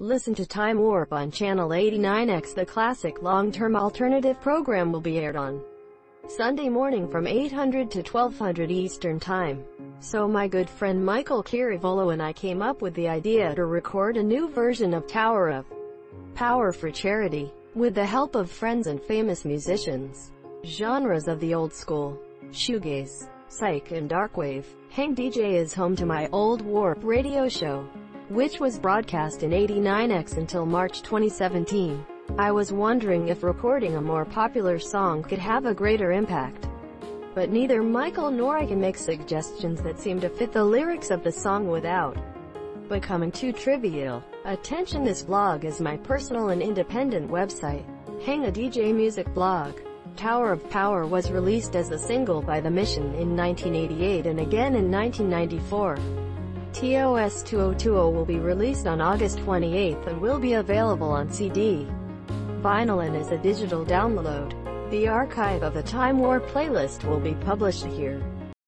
Listen to Time Warp on Channel 89X. The classic long-term alternative program will be aired on Sunday morning from 800 to 1200 Eastern Time. So my good friend Michael Kiravolo and I came up with the idea to record a new version of Tower of Power for charity, with the help of friends and famous musicians. Genres of the old school, shoegaze, psych and darkwave. Hang DJ is home to my old Warp radio show which was broadcast in 89X until March 2017. I was wondering if recording a more popular song could have a greater impact. But neither Michael nor I can make suggestions that seem to fit the lyrics of the song without becoming too trivial. Attention this blog is my personal and independent website. Hang a DJ music blog. Tower of Power was released as a single by The Mission in 1988 and again in 1994. TOS 2020 will be released on August 28 and will be available on CD, vinyl and as a digital download. The archive of the Time Warp playlist will be published here.